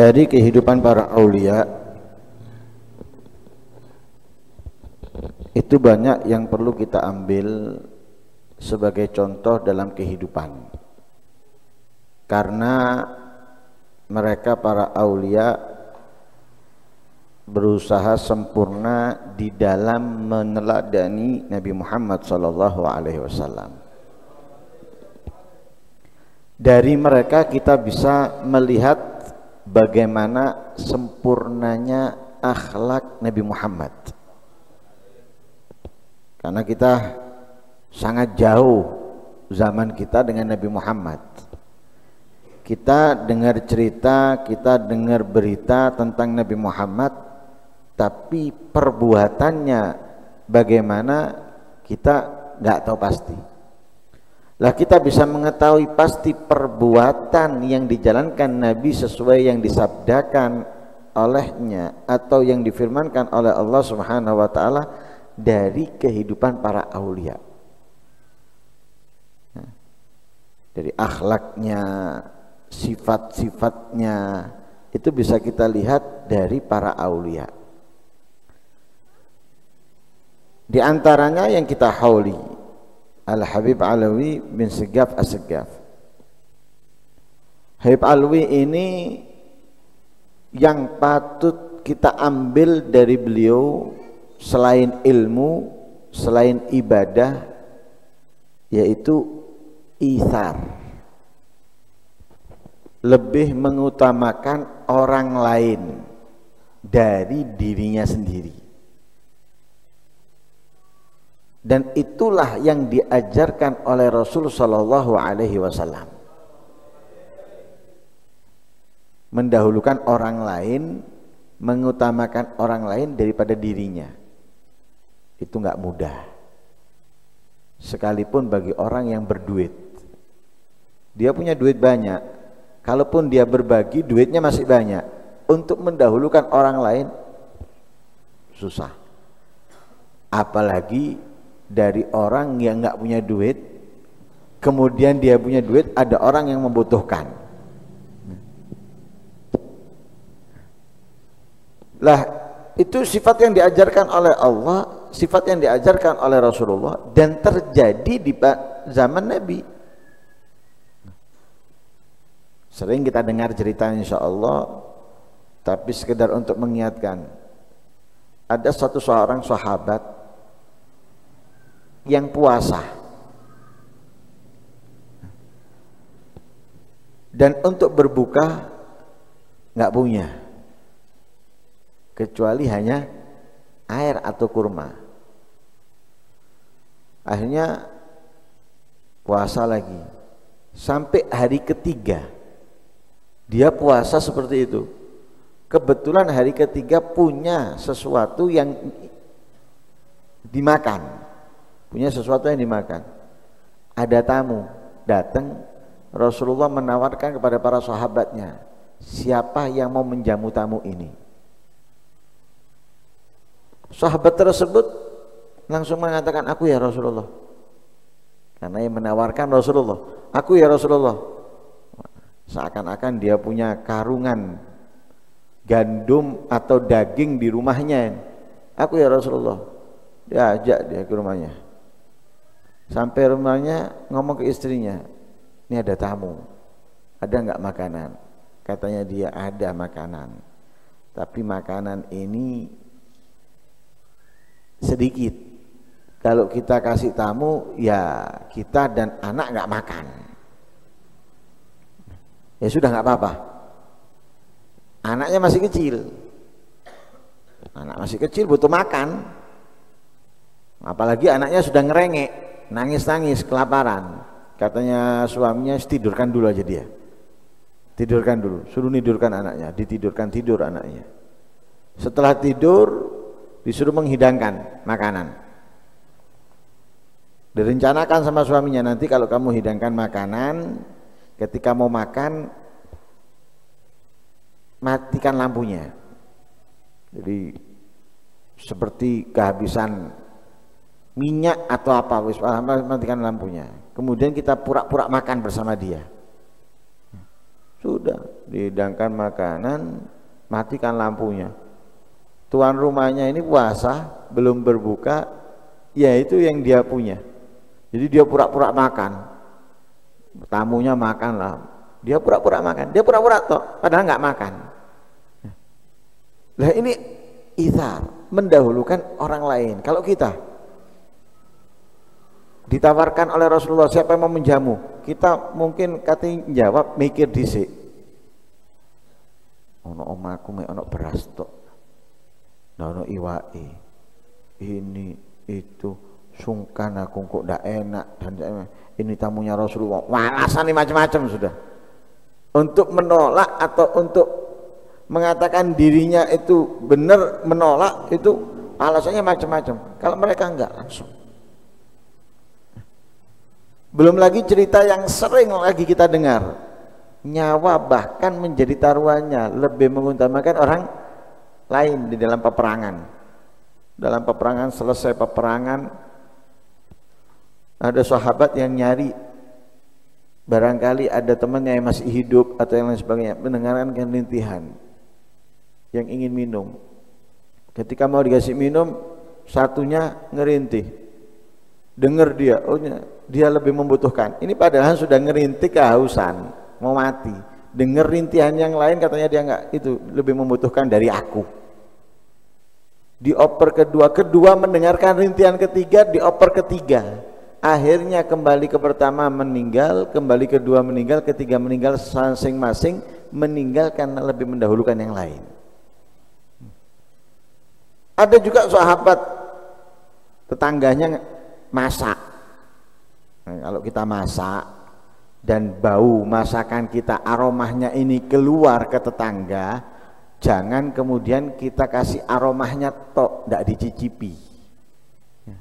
dari kehidupan para aulia itu banyak yang perlu kita ambil sebagai contoh dalam kehidupan. Karena mereka para aulia berusaha sempurna di dalam meneladani Nabi Muhammad sallallahu alaihi wasallam. Dari mereka kita bisa melihat bagaimana sempurnanya akhlak Nabi Muhammad. Karena kita sangat jauh zaman kita dengan Nabi Muhammad. Kita dengar cerita kita dengar berita tentang Nabi Muhammad tapi perbuatannya bagaimana kita nggak tahu pasti lah kita bisa mengetahui pasti perbuatan yang dijalankan Nabi sesuai yang disabdakan olehnya atau yang difirmankan oleh Allah Subhanahu wa taala dari kehidupan para aulia. Nah, dari akhlaknya, sifat-sifatnya itu bisa kita lihat dari para aulia. Di antaranya yang kita hauli Al-Habib Alawi bin Segaf As-Segaf. Habib Alawi ini yang patut kita ambil dari beliau selain ilmu, selain ibadah yaitu ithar. Lebih mengutamakan orang lain dari dirinya sendiri dan itulah yang diajarkan oleh Rasul Shallallahu Alaihi Wasallam. Mendahulukan orang lain mengutamakan orang lain daripada dirinya. Itu nggak mudah. Sekalipun bagi orang yang berduit. Dia punya duit banyak. Kalaupun dia berbagi duitnya masih banyak. Untuk mendahulukan orang lain susah. Apalagi dari orang yang nggak punya duit kemudian dia punya duit ada orang yang membutuhkan. Lah itu sifat yang diajarkan oleh Allah sifat yang diajarkan oleh Rasulullah dan terjadi di zaman Nabi. Sering kita dengar cerita insya Allah tapi sekedar untuk mengingatkan. Ada satu seorang sahabat yang puasa. Dan untuk berbuka nggak punya. Kecuali hanya air atau kurma. Akhirnya puasa lagi. Sampai hari ketiga. Dia puasa seperti itu. Kebetulan hari ketiga punya sesuatu yang dimakan punya sesuatu yang dimakan. Ada tamu datang Rasulullah menawarkan kepada para sahabatnya siapa yang mau menjamu tamu ini? Sahabat tersebut langsung mengatakan aku ya Rasulullah. Karena yang menawarkan Rasulullah aku ya Rasulullah. Seakan-akan dia punya karungan gandum atau daging di rumahnya. Aku ya Rasulullah. Dia ajak dia ke rumahnya Sampai rumahnya ngomong ke istrinya, ini ada tamu, ada nggak makanan? Katanya dia ada makanan, tapi makanan ini sedikit. Kalau kita kasih tamu, ya kita dan anak nggak makan. Ya sudah nggak apa-apa. Anaknya masih kecil, anak masih kecil butuh makan. Apalagi anaknya sudah ngerengek, nangis-nangis kelaparan. Katanya suaminya tidurkan dulu aja dia. Tidurkan dulu suruh tidurkan anaknya ditidurkan tidur anaknya. Setelah tidur disuruh menghidangkan makanan. Direncanakan sama suaminya nanti kalau kamu hidangkan makanan ketika mau makan matikan lampunya. Jadi seperti kehabisan minyak atau apa wis matikan lampunya kemudian kita pura-pura makan bersama dia sudah dihidangkan makanan, matikan lampunya. Tuan rumahnya ini puasa, belum berbuka, ya itu yang dia punya. Jadi dia pura-pura makan. Tamunya makan lah. Dia pura-pura makan. Dia pura-pura toh, padahal nggak makan. Nah ini ithar, mendahulukan orang lain. Kalau kita ditawarkan oleh Rasulullah siapa yang mau menjamu, kita mungkin katanya jawab mikir disik ono omaku mek ono beras tok. Ono iwake. Ini itu sungkan aku kok ndak enak dan ini tamunya Rasulullah. Walasan macam-macam sudah. Untuk menolak atau untuk mengatakan dirinya itu benar menolak itu alasannya macam-macam. Kalau mereka enggak langsung belum lagi cerita yang sering lagi kita dengar. Nyawa bahkan menjadi taruhannya lebih mengutamakan orang lain di dalam peperangan. Dalam peperangan selesai peperangan ada sahabat yang nyari. Barangkali ada temannya yang masih hidup atau yang lain sebagainya mendengarkan kelintihan yang ingin minum. Ketika mau dikasih minum satunya ngerintih. Dengar dia oh dia lebih membutuhkan. Ini padahal sudah ngerintih kehausan mau mati. Dengar rintihan yang lain katanya dia enggak itu lebih membutuhkan dari aku. Di oper kedua kedua mendengarkan rintihan ketiga di oper ketiga. Akhirnya kembali ke pertama meninggal kembali kedua meninggal ketiga meninggal masing-masing meninggal karena lebih mendahulukan yang lain. Ada juga sahabat tetangganya masak nah, kalau kita masak dan bau masakan kita aromahnya ini keluar ke tetangga jangan kemudian kita kasih aromahnya tok tidak dicicipi. Ya.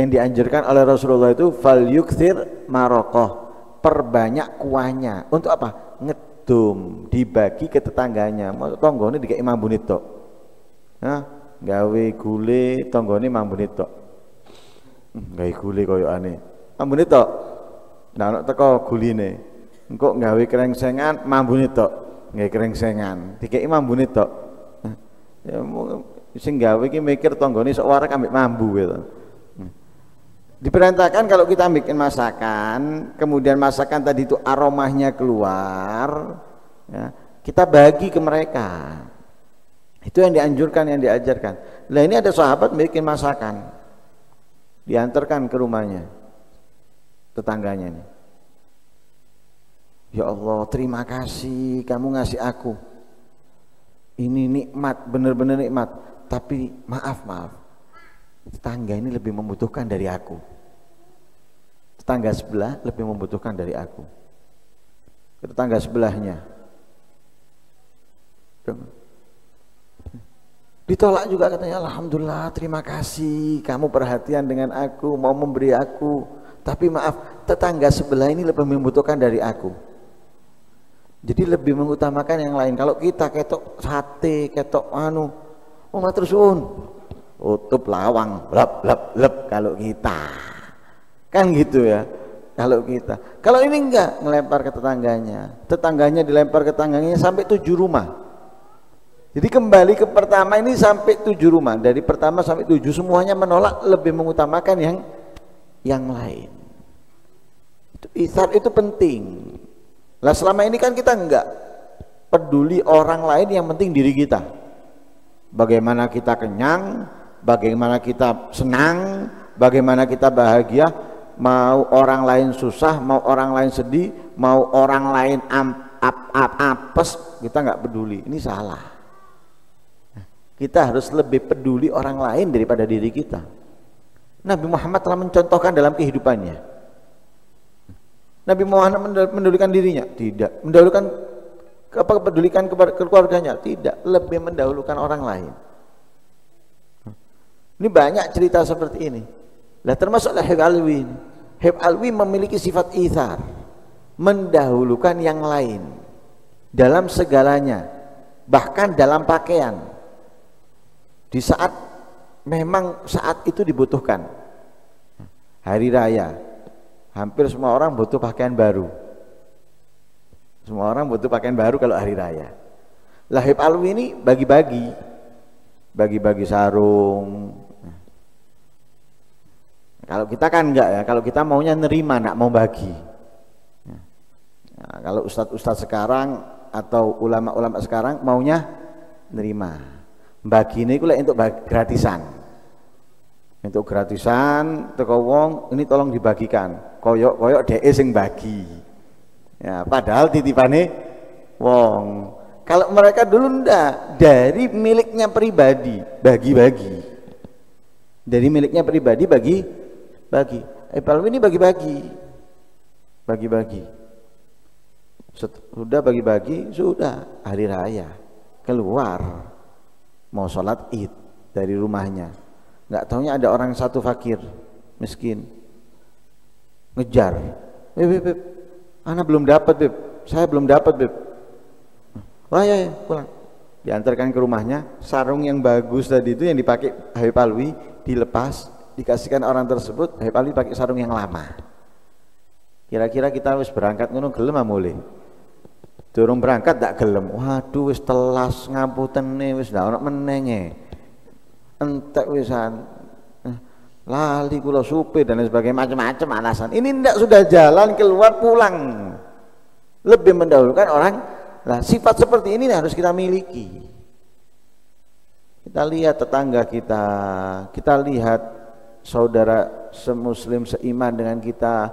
yang dianjurkan oleh Rasulullah itu fal yukthir marokoh. Perbanyak kuahnya. Untuk apa? ngedum dibagi ke tetangganya. Tonggo ini dikai imam tok. Nah, gawe gule ini bunit tok. Hmm, gawe gule koyo aneh bunit tok Nah nek teko guline. Engko gawe krengsengan mambune tok. Gawe krengsengan. Dikeki mambune tok. Ya sing gawe iki mikir tanggane sok warak ambek mambu gitu. Diperintahkan kalau kita bikin masakan, kemudian masakan tadi itu aromanya keluar, ya, kita bagi ke mereka. Itu yang dianjurkan, yang diajarkan. Nah ini ada sahabat bikin masakan, diantarkan ke rumahnya tetangganya nih. Ya Allah, terima kasih kamu ngasih aku. Ini nikmat, benar-benar nikmat. Tapi maaf, maaf. Tetangga ini lebih membutuhkan dari aku. Tetangga sebelah lebih membutuhkan dari aku. Tetangga sebelahnya. Ditolak juga katanya, Alhamdulillah, terima kasih. Kamu perhatian dengan aku, mau memberi aku tapi maaf, tetangga sebelah ini lebih membutuhkan dari aku. Jadi lebih mengutamakan yang lain. Kalau kita ketok sate, ketok anu, oh terus un, tutup lawang, lep lep lep kalau kita. Kan gitu ya. Kalau kita. Kalau ini enggak ngelempar ke tetangganya. Tetangganya dilempar ke tetangganya sampai tujuh rumah. Jadi kembali ke pertama ini sampai tujuh rumah. Dari pertama sampai tujuh semuanya menolak lebih mengutamakan yang yang lain. Itu isar itu penting. Lah selama ini kan kita enggak peduli orang lain yang penting diri kita. Bagaimana kita kenyang, bagaimana kita senang, bagaimana kita bahagia, mau orang lain susah, mau orang lain sedih, mau orang lain apes, kita enggak peduli. Ini salah. Kita harus lebih peduli orang lain daripada diri kita. Nabi Muhammad telah mencontohkan dalam kehidupannya. Nabi Muhammad mendahulukan dirinya? Tidak. Mendahulukan apa kepedulikan kepada keluarganya? Tidak. Lebih mendahulukan orang lain. Ini banyak cerita seperti ini. Lah termasuklah Heb Alwi. Heb Alwi memiliki sifat ithar. Mendahulukan yang lain. Dalam segalanya. Bahkan dalam pakaian. Di saat memang saat itu dibutuhkan hari raya hampir semua orang butuh pakaian baru Semua orang butuh pakaian baru kalau hari raya. Lahib alwi ini bagi-bagi. Bagi-bagi sarung. Kalau kita kan enggak ya, kalau kita maunya nerima, nak mau bagi. Nah, kalau ustadz-ustadz sekarang atau ulama-ulama sekarang maunya nerima. Bagi ini kuliah untuk gratisan. Untuk gratisan, teko wong ini tolong dibagikan. Koyok koyok de sing bagi. Ya, padahal titipane wong. Kalau mereka dulu ndak dari miliknya pribadi bagi-bagi. Dari miliknya pribadi bagi bagi. Eh ini bagi-bagi. Bagi-bagi. Sudah bagi-bagi, sudah hari raya keluar mau sholat id dari rumahnya. Nggak tahunya ada orang satu fakir, miskin, ngejar. Beb, beb, beb. anak belum dapat beb, saya belum dapat beb. Wah ya, ya pulang. Diantarkan ke rumahnya, sarung yang bagus tadi itu yang dipakai Habib Alwi dilepas, dikasihkan orang tersebut, Habib Alwi pakai sarung yang lama. Kira-kira kita harus berangkat ngono gelem mulai. Durung berangkat tak gelem. Waduh wis telas ngaputene wis ndak ono menenge. Entek wisan. Eh, lali kula supir dan sebagainya macam-macam alasan. Ini ndak sudah jalan keluar pulang. Lebih mendahulukan orang lah sifat seperti ini harus kita miliki. Kita lihat tetangga kita, kita lihat saudara semuslim seiman dengan kita.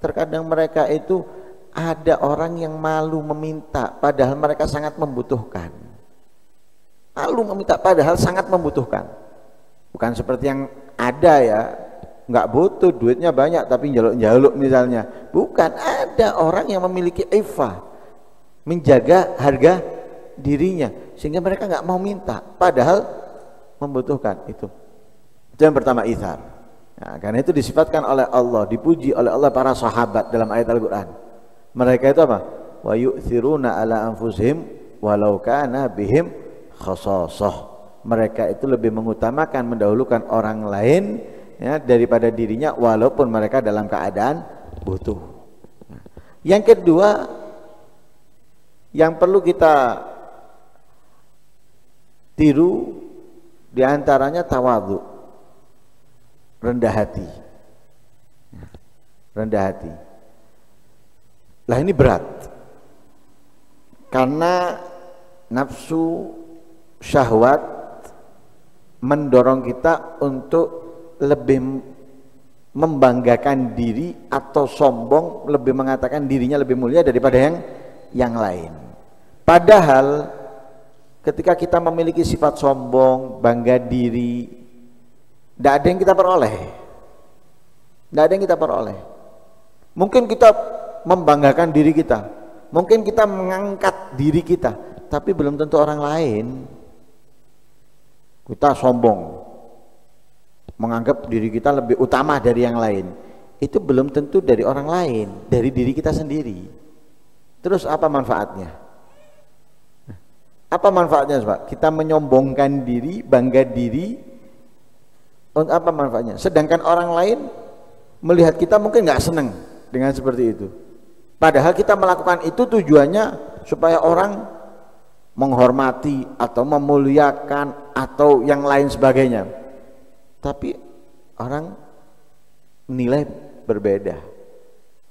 Terkadang mereka itu ada orang yang malu meminta padahal mereka sangat membutuhkan. Malu meminta padahal sangat membutuhkan. Bukan seperti yang ada ya. Nggak butuh duitnya banyak tapi jaluk-jaluk misalnya. Bukan ada orang yang memiliki iffah. Menjaga harga dirinya sehingga mereka nggak mau minta padahal membutuhkan itu. Itu yang pertama ithar. Nah, karena itu disifatkan oleh Allah dipuji oleh Allah para sahabat dalam ayat Al-Quran mereka itu apa? Wa yu'thiruna ala anfusihim walau kana bihim khasasah. Mereka itu lebih mengutamakan mendahulukan orang lain ya daripada dirinya walaupun mereka dalam keadaan butuh. Yang kedua yang perlu kita tiru di antaranya tawadhu rendah hati rendah hati lah ini berat. Karena nafsu syahwat mendorong kita untuk lebih membanggakan diri atau sombong lebih mengatakan dirinya lebih mulia daripada yang yang lain. Padahal ketika kita memiliki sifat sombong, bangga diri, tidak ada yang kita peroleh. Tidak ada yang kita peroleh. Mungkin kita membanggakan diri kita. Mungkin kita mengangkat diri kita, tapi belum tentu orang lain. Kita sombong, menganggap diri kita lebih utama dari yang lain. Itu belum tentu dari orang lain, dari diri kita sendiri. Terus apa manfaatnya? Apa manfaatnya, Pak? Kita menyombongkan diri, bangga diri, untuk apa manfaatnya? Sedangkan orang lain melihat kita mungkin nggak senang dengan seperti itu. Padahal kita melakukan itu tujuannya supaya orang menghormati atau memuliakan atau yang lain sebagainya. Tapi orang menilai berbeda.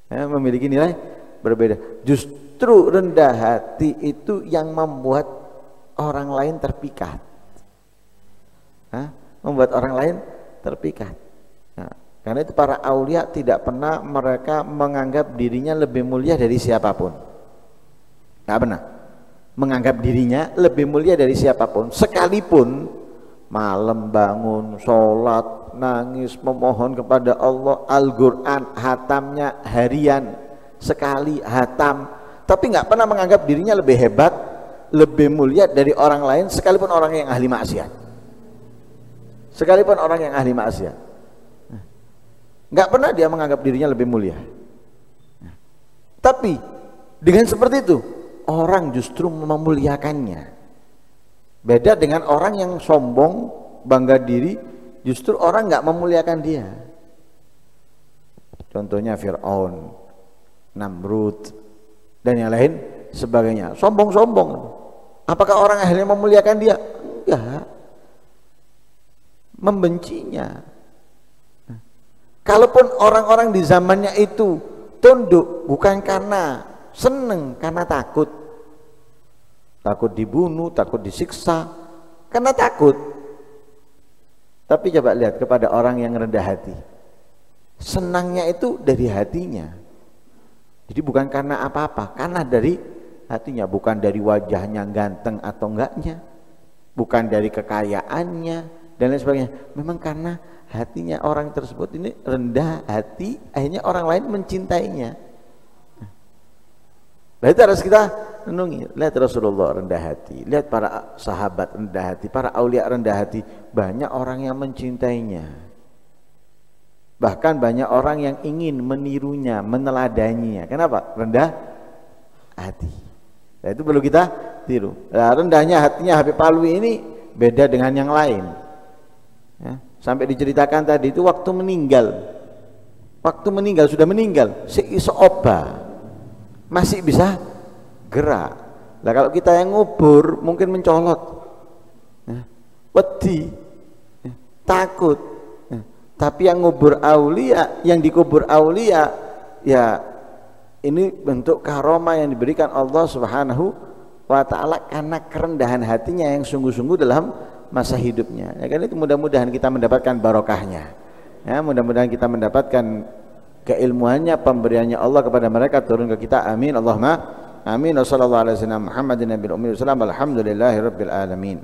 Ya, memiliki nilai berbeda. Justru rendah hati itu yang membuat orang lain terpikat. Hah? Membuat orang lain terpikat. Karena itu para aulia tidak pernah mereka menganggap dirinya lebih mulia dari siapa pun. Tidak pernah. Menganggap dirinya lebih mulia dari siapa pun. Sekalipun malam bangun, sholat, nangis, memohon kepada Allah, Al-Quran, hatamnya harian, sekali hatam. Tapi nggak pernah menganggap dirinya lebih hebat, lebih mulia dari orang lain, sekalipun orang yang ahli maksiat. Sekalipun orang yang ahli maksiat. Nggak pernah dia menganggap dirinya lebih mulia. Tapi dengan seperti itu orang justru memuliakannya. Beda dengan orang yang sombong, bangga diri, justru orang nggak memuliakan dia. Contohnya Fir'aun, Namrud, dan yang lain sebagainya. Sombong-sombong. Apakah orang akhirnya memuliakan dia? Enggak. Membencinya. Kalaupun orang-orang di zamannya itu tunduk bukan karena seneng, karena takut. Takut dibunuh, takut disiksa, karena takut. Tapi coba lihat kepada orang yang rendah hati. Senangnya itu dari hatinya. Jadi bukan karena apa-apa, karena dari hatinya, bukan dari wajahnya ganteng atau enggaknya, bukan dari kekayaannya dan lain sebagainya. Memang karena hatinya orang tersebut ini rendah hati, akhirnya orang lain mencintainya. Nah itu harus kita renungi. Lihat Rasulullah rendah hati, lihat para sahabat rendah hati, para aulia rendah hati, banyak orang yang mencintainya. Bahkan banyak orang yang ingin menirunya, meneladaninya. Kenapa? Rendah hati. Nah, itu perlu kita tiru. Nah, rendahnya hatinya Habib Palwi ini beda dengan yang lain. Ya, sampai diceritakan tadi itu waktu meninggal. Waktu meninggal sudah meninggal, seoba masih bisa gerak. Nah kalau kita yang ngubur mungkin mencolot, ya, wedi, ya, takut, tapi yang ngubur aulia, yang dikubur aulia, ya ini bentuk karoma yang diberikan Allah Subhanahu wa taala karena kerendahan hatinya yang sungguh-sungguh dalam masa hidupnya. Ya kan itu mudah-mudahan kita mendapatkan barokahnya. Ya, mudah-mudahan kita mendapatkan keilmuannya, pemberiannya Allah kepada mereka turun ke kita. Amin. Allahumma amin. Wassallallahu alaihi wasallam Muhammadin nabil ummi wasallam. Alhamdulillahirabbil alamin.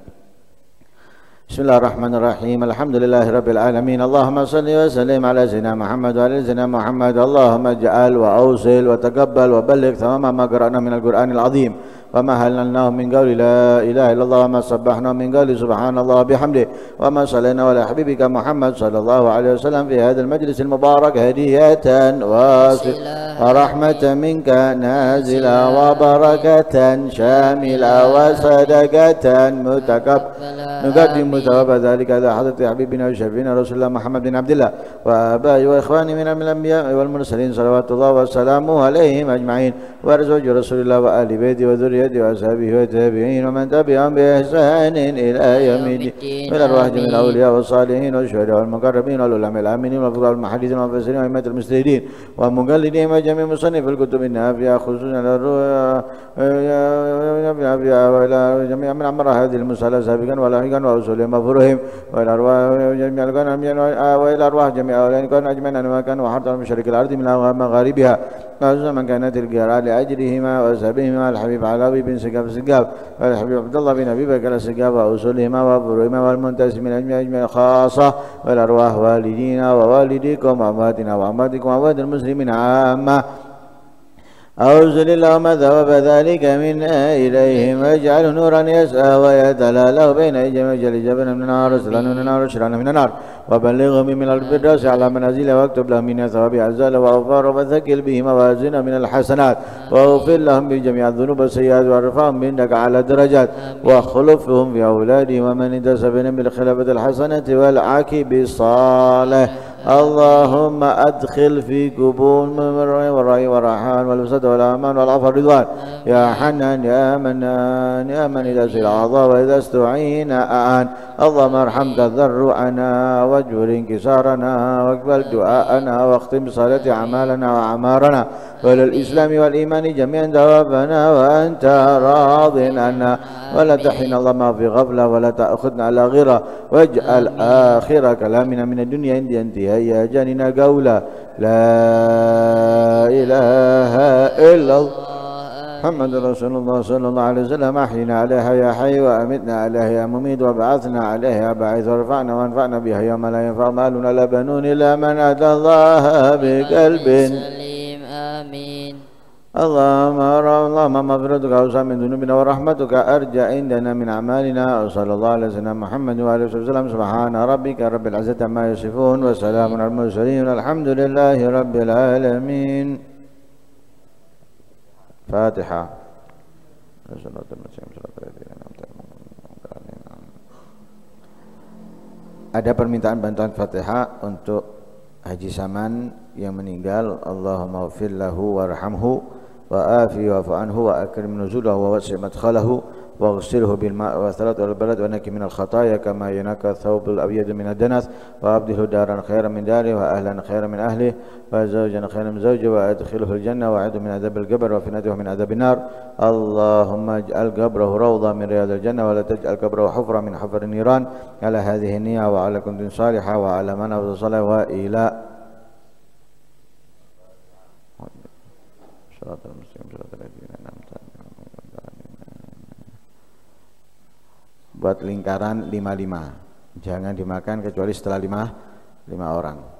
Bismillahirrahmanirrahim. Alhamdulillahirabbil alamin. Allahumma shalli wa sallim ala sayyidina Muhammad wa ala sayyidina Muhammad. Allahumma ja'al wa awsil wa taqabbal wa balligh tamama ma qara'na minal Qur'anil azim. وما هللناه من قول لا إله إلا الله وما صبحنا من قول سبحان الله بحمده وما صلينا على حبيبك محمد صلى الله عليه وسلم في هذا المجلس المبارك هدية ورحمة منك نازلة وبركة شاملة وصدقة متقبلة نقدم ثواب ذلك على حضرة حبيبنا وشفينا رسول الله محمد بن عبد الله وآبائي وإخواني من الأنبياء والمرسلين صلوات الله وسلامه عليهم أجمعين وأرزوج رسول الله وآل بيته وذريته وذريته وأصحابه والتابعين ومن تبعهم بإحسان إلى يوم الدين. من أرواح جميع الأولياء والصالحين والشهداء والمقربين والعلماء الآمنين والفضلاء المحدثين والمفسرين وأئمة المجتهدين ومقلدين وجميع مصنف الكتب. النافعة خصوصا وإلى جميع من أمر هذه المسألة سابقا ولاحقا وأصولهم وفروعهم وإلى أرواح جميع وإلى أرواح جميع أولئك أجمعين أنواع كانوا وحتى مشارق الأرض من مغاربها. خصوصا من كانت القراءة لأجلهما وسببهما الحبيب علوي بن سقاف سقاف والحبيب عبد الله بن أبي بكر سقاف وأصولهما وفروعهما والمنتسبين أجمع أجمع خاصة والأرواح والدينا ووالديكم وأمواتنا وأمواتكم وأموات المسلمين عامة أوزل اللهم ثواب ذلك منا إليهم. واجعله نورا يسعى ويتلاله بين وجل جبنا من النار وسلنا من النار وشرنا من النار. وبلغهم من الفردوس على منازل واكتب لهم من ثواب عزال وغفار وثقل به موازين من الحسنات. واغفر لهم بجميع الذنوب والسيئات وارفعهم عندك على درجات. وخلفهم في أولادهم ومن انتسب بالخلافة الحسنة والعاقب الصالح اللهم أدخل في قبول من والرأي والرحمن والفساد والأمان والعفو والرضوان يا حنان يا منان يا من إذا سئل أعضاء وإذا استعين أعان اللهم ارحم تذرعنا واجبر انكسارنا واقبل دعاءنا واختم صلاة أعمالنا وأعمارنا. وللإسلام والإيمان جميعا ثوابنا وأنت راض عنا. ولا تحن اللهم في غفلة ولا تأخذنا على غيرة. واجعل آخر كلامنا من الدنيا عند انتهاء أجالنا قولا لا إله إلا الله. محمد رسول الله صلى الله عليه وسلم أحينا عليها يا حي وأمتنا عليها يا مميت وبعثنا عليها يا باعث ورفعنا وانفعنا بها يوم لا ينفع مال ولا بنون إلا من أتى الله بقلب. سليم آمين. اللهم اللهم مغفرتك أوسع من ذنوبنا ورحمتك أرجى عندنا من أعمالنا. وصلى الله على سيدنا محمد وآله وسلم. سبحان ربك رب العزة عما يصفون وسلام على المرسلين الحمد لله رب العالمين. Fatihah. Ada permintaan bantuan Fatihah untuk Haji Saman yang meninggal. Allahumma lahu warhamhu wa afi wa fa'anhu wa akrim nuzulahu wa wasi madkhalahu واغسله بالماء والثلاث والبلد ونكي من الخطايا كما ينكى الثوب الأبيض من الدنس وأبدله دارا خيرا من داره وأهلا خيرا من أهله وزوجا خيرا من زوجه وأدخله الجنة وأعده من عذاب القبر وفناده من عذاب النار. اللهم اجعل قبره روضة من رياض الجنة ولا تجعل قبره حفرة من حفر النيران. على هذه النية وعلى كنت صالحة وعلى من أفضل صلاة وإلى. صراط المسلمين الذين buat lingkaran 55 jangan dimakan kecuali setelah lima lima orang